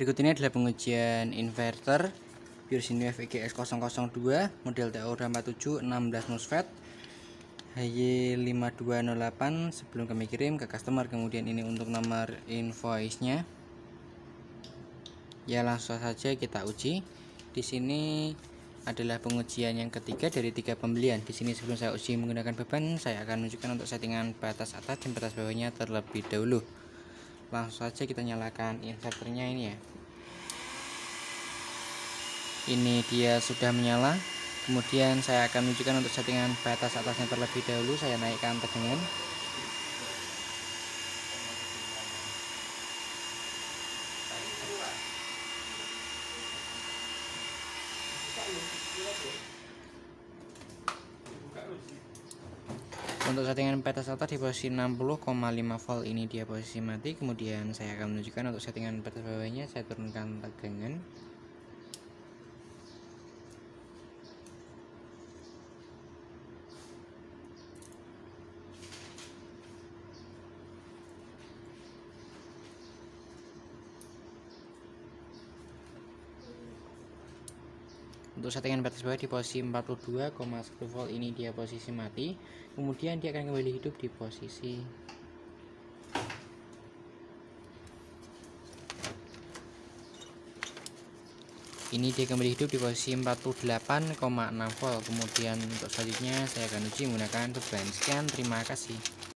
Berikut ini adalah pengujian inverter Pure VGS 002 model TO247 16 MOSFET HY5208 sebelum kami kirim ke customer kemudian ini untuk nomor invoice-nya. Ya langsung saja kita uji. Di sini adalah pengujian yang ketiga dari tiga pembelian. Di sini sebelum saya uji menggunakan beban saya akan menunjukkan untuk settingan batas atas dan batas bawahnya terlebih dahulu langsung saja kita nyalakan inverternya ini ya. Ini dia sudah menyala. Kemudian saya akan menunjukkan untuk settingan batas atasnya terlebih dahulu. Saya naikkan tegangan untuk settingan peta starter di posisi 60,5 volt ini dia posisi mati kemudian saya akan menunjukkan untuk settingan peta bawahnya saya turunkan tegangan untuk settingan batas bawah di posisi 42,10 volt ini dia posisi mati. Kemudian dia akan kembali hidup di posisi ini dia kembali hidup di posisi 48,6 volt. Kemudian untuk selanjutnya saya akan uji menggunakan beban sekian. Terima kasih